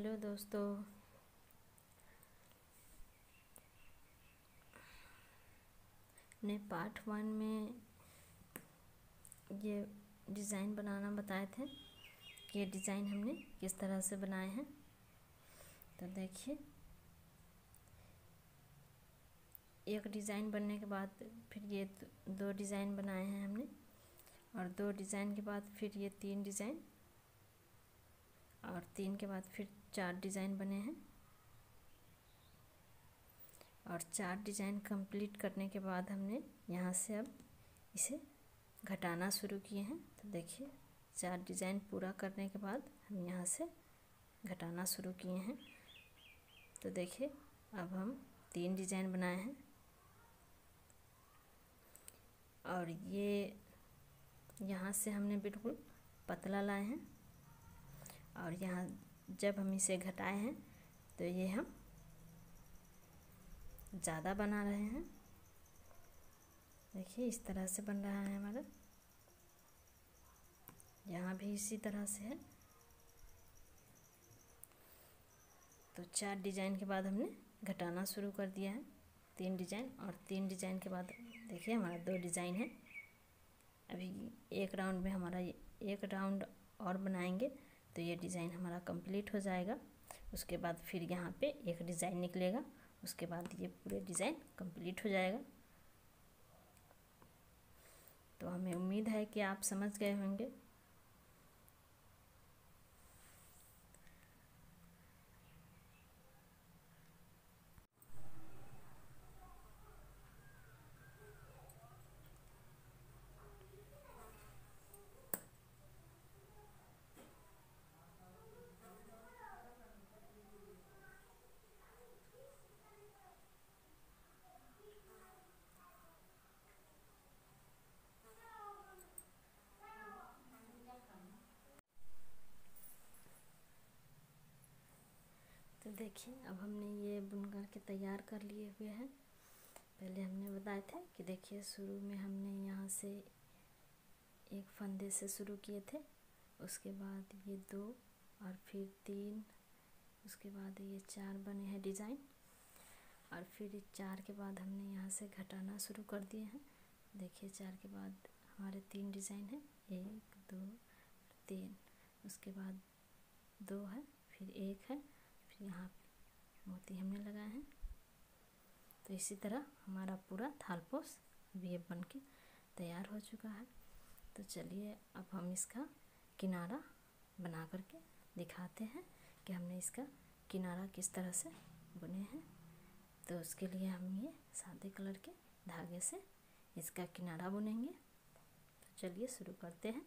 Hello दोस्तों। ने part one में ये डिज़ाइन बनाना बताए थे। कि ये डिज़ाइन हमने किस तरह से बनाए हैं? तो देखिए। एक डिज़ाइन बनने के बाद फिर ये दो डिज़ाइन बनाए हैं हमने। और दो डिज़ाइन के बाद फिर ये तीन डिज़ाइन और तीन के बाद फिर चार डिज़ाइन बने हैं। और चार डिज़ाइन कंप्लीट करने के बाद हमने यहाँ से अब इसे घटाना शुरू किए हैं। तो देखिए, चार डिज़ाइन पूरा करने के बाद हम यहाँ से घटाना शुरू किए हैं। तो देखिए, अब हम तीन डिज़ाइन बनाए हैं। और ये यहाँ से हमने बिल्कुल पतला लाए हैं। और यहाँ जब हम इसे घटाए हैं तो ये हम ज़्यादा बना रहे हैं। देखिए, इस तरह से बन रहा है हमारा। यहाँ भी इसी तरह से है। तो चार डिज़ाइन के बाद हमने घटाना शुरू कर दिया है। तीन डिज़ाइन और तीन डिज़ाइन के बाद देखिए, हमारा दो डिज़ाइन है। अभी एक राउंड में हमारा एक राउंड और बनाएँगे। तो ये डिज़ाइन हमारा कंप्लीट हो जाएगा। उसके बाद फिर यहाँ पे एक डिज़ाइन निकलेगा। उसके बाद ये पूरे डिज़ाइन कंप्लीट हो जाएगा। तो हमें उम्मीद है कि आप समझ गए होंगे। देखिए अब हमने ये बुन कर के तैयार कर लिए हुए हैं। पहले हमने बताए थे कि देखिए, शुरू में हमने यहाँ से एक फंदे से शुरू किए थे, उसके बाद ये दो और फिर तीन, उसके बाद ये चार बने हैं डिज़ाइन। और फिर चार के बाद हमने यहाँ से घटाना शुरू कर दिए हैं। देखिए, चार के बाद हमारे तीन डिज़ाइन हैं, एक, दो, तीन, उसके बाद दो है, फिर एक है। यहाँ मोती हमने लगाए हैं। तो इसी तरह हमारा पूरा थालपोस अभी ये बन के तैयार हो चुका है। तो चलिए अब हम इसका किनारा बना करके दिखाते हैं कि हमने इसका किनारा किस तरह से बुने हैं। तो उसके लिए हम ये सादे कलर के धागे से इसका किनारा बुनेंगे। तो चलिए शुरू करते हैं।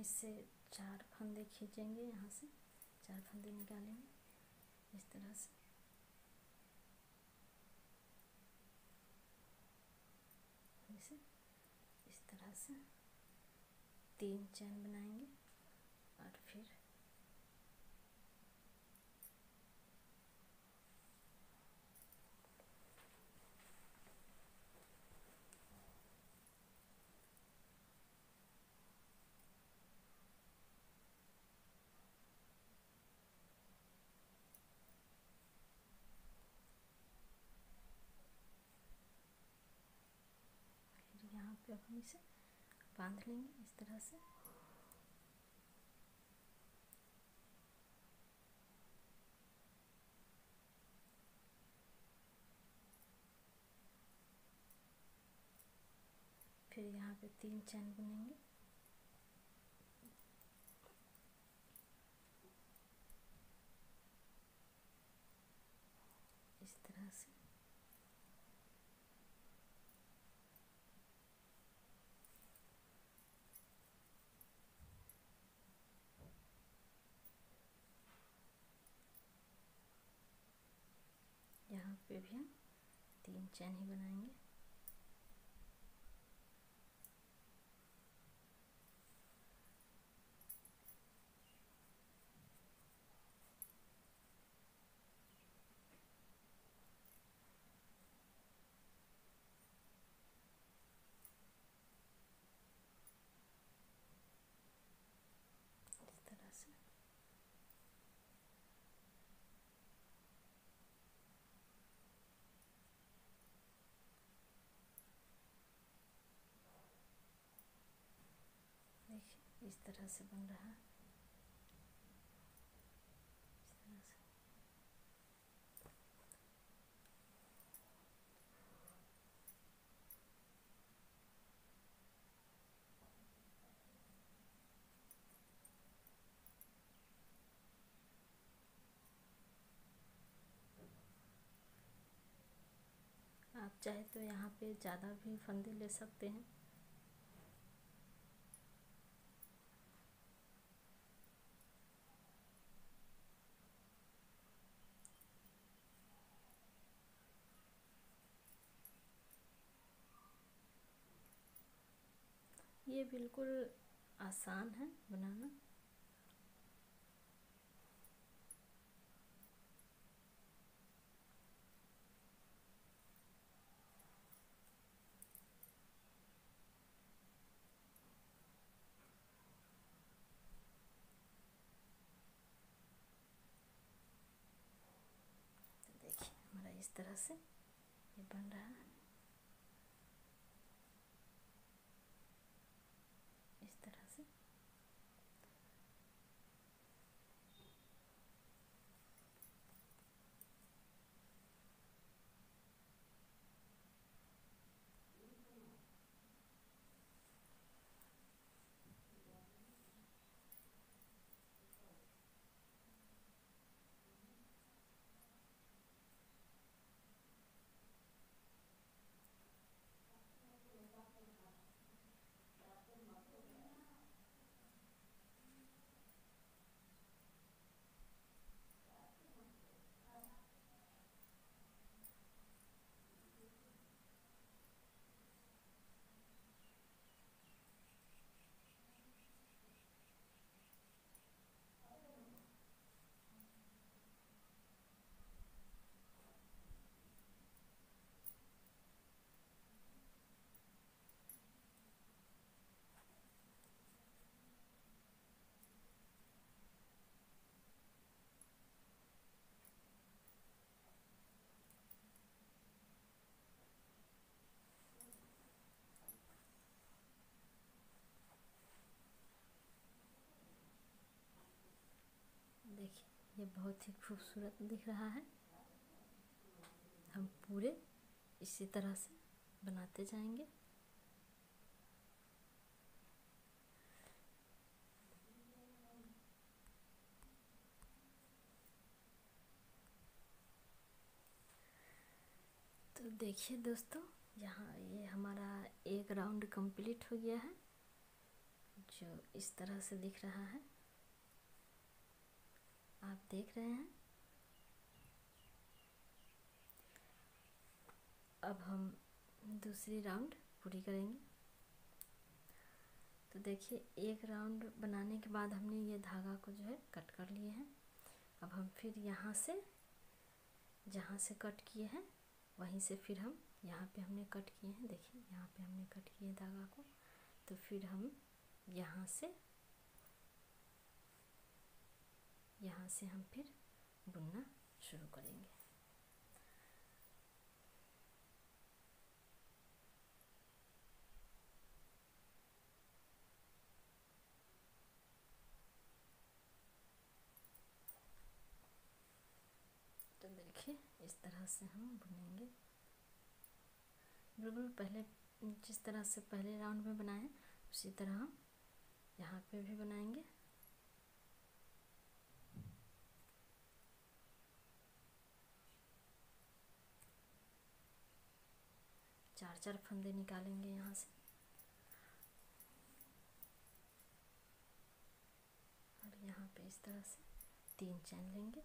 इससे चार फंदे खींचेंगे यहाँ से, चार फंदे निकालेंगे, इस तरह से। इसे इस तरह से तीन चैन बनाएँगे और फिर हम इसे बाँध लेंगे इस तरह से फिर यहाँ पे तीन चैन बुनेंगे। यहाँ पे भी हम तीन चैन ही बनाएँगे। इस तरह से बन रहा है। आप चाहे तो यहाँ पे ज़्यादा भी फंदे ले सकते हैं। ये बिल्कुल आसान है बनाना। तो इस तरह से ये बन रहा है देखिए ये बहुत ही खूबसूरत दिख रहा है। हम पूरे इसी तरह से बनाते जाएँगे। तो देखिए दोस्तों, यहाँ ये हमारा एक राउंड कंप्लीट हो गया है, जो इस तरह से दिख रहा है। आप देख रहे हैं। अब हम दूसरी राउंड पूरी करेंगे। तो देखिए, एक राउंड बनाने के बाद हमने ये धागा को जो है कट कर लिए हैं। अब हम फिर यहाँ से, जहाँ से कट किए हैं, वहीं से फिर हम यहाँ पे हमने कट किए हैं। देखिए, यहाँ पे हमने कट किए धागा को। तो फिर हम यहाँ से यहाँ से हम फिर बुनना शुरू करेंगे। तो देखिए, इस तरह से हम बुनेंगे। बिल्कुल पहले, जिस तरह से पहले राउंड में बनाए, उसी तरह हम यहाँ पे भी बनाएँगे। चार चार फंदे निकालेंगे यहाँ से। और यहाँ पे इस तरह से तीन चैन लेंगे।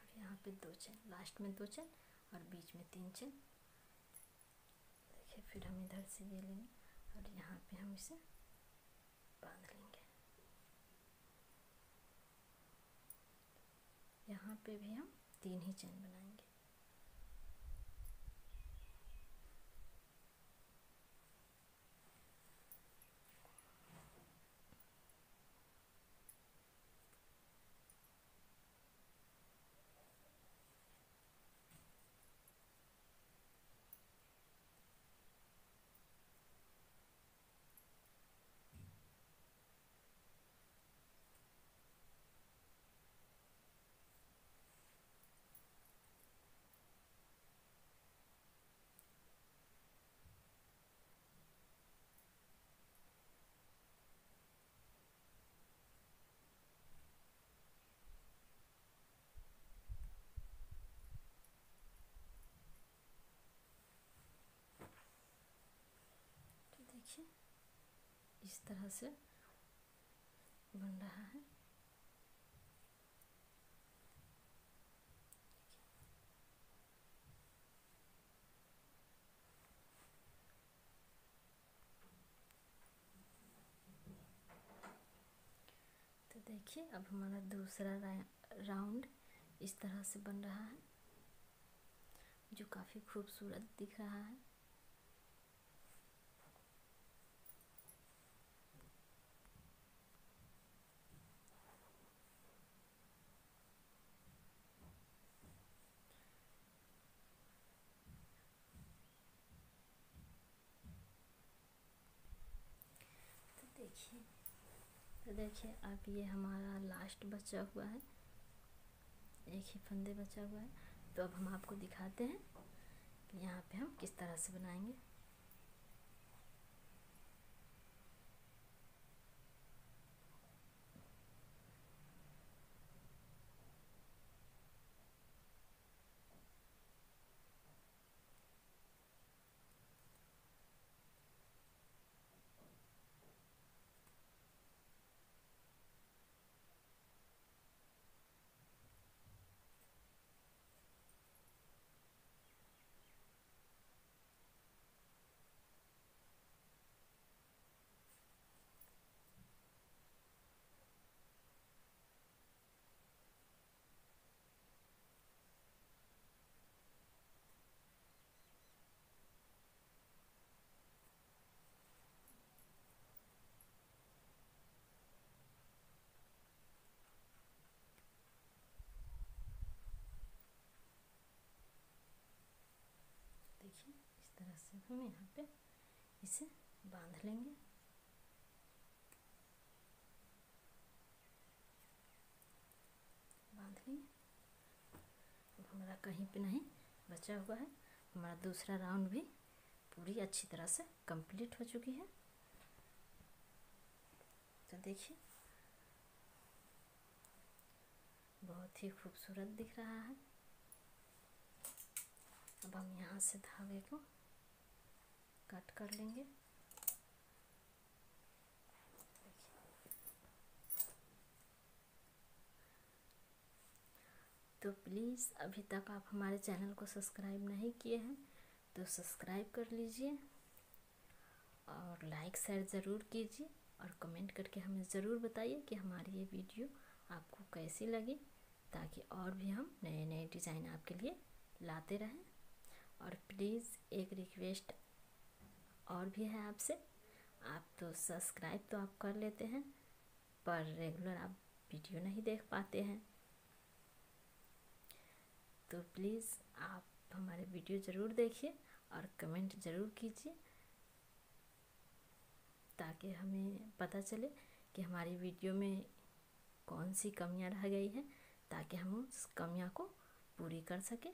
और यहाँ पे दो चैन, लास्ट में दो चैन और बीच में तीन चैन। देखिए फिर हम इधर से ले लेंगे और यहाँ पे हम इसे बाँध लेंगे। यहाँ पे भी हम तीन ही चैन बनाएँगे देखिए इस तरह से बन रहा है। तो देखिए, अब हमारा दूसरा राउंड इस तरह से बन रहा है, जो काफ़ी खूबसूरत दिख रहा है देखिए तो देखिए, अब ये हमारा लास्ट बचा हुआ है। एक ही फंदे बचा हुआ है। तो अब हम आपको दिखाते हैं कि यहाँ पे हम किस तरह से बनाएँगे देखिए इस तरह से हम यहाँ पे इसे बाँध लेंगे बाँध लेंगे अब हमारा कहीं पे नहीं बचा हुआ है हमारा दूसरा राउंड भी पूरी अच्छी तरह से कंप्लीट हो चुकी है तो देखिए बहुत ही खूबसूरत दिख रहा है अब हम यहाँ से धागे को कट कर लेंगे। तो प्लीज़ अभी तक आप हमारे चैनल को सब्सक्राइब नहीं किए हैं तो सब्सक्राइब कर लीजिए और लाइक शेयर ज़रूर कीजिए और कमेंट करके हमें ज़रूर बताइए कि हमारी ये वीडियो आपको कैसी लगी, ताकि और भी हम नए नए डिज़ाइन आपके लिए लाते रहें। और प्लीज़ एक रिक्वेस्ट और भी है आपसे। आप तो सब्सक्राइब तो आप कर लेते हैं, पर रेगुलर आप वीडियो नहीं देख पाते हैं। तो प्लीज़ आप हमारे वीडियो ज़रूर देखिए और कमेंट ज़रूर कीजिए, ताकि हमें पता चले कि हमारी वीडियो में कौन सी कमियाँ रह गई हैं, ताकि हम उस कमियाँ को पूरी कर सकें।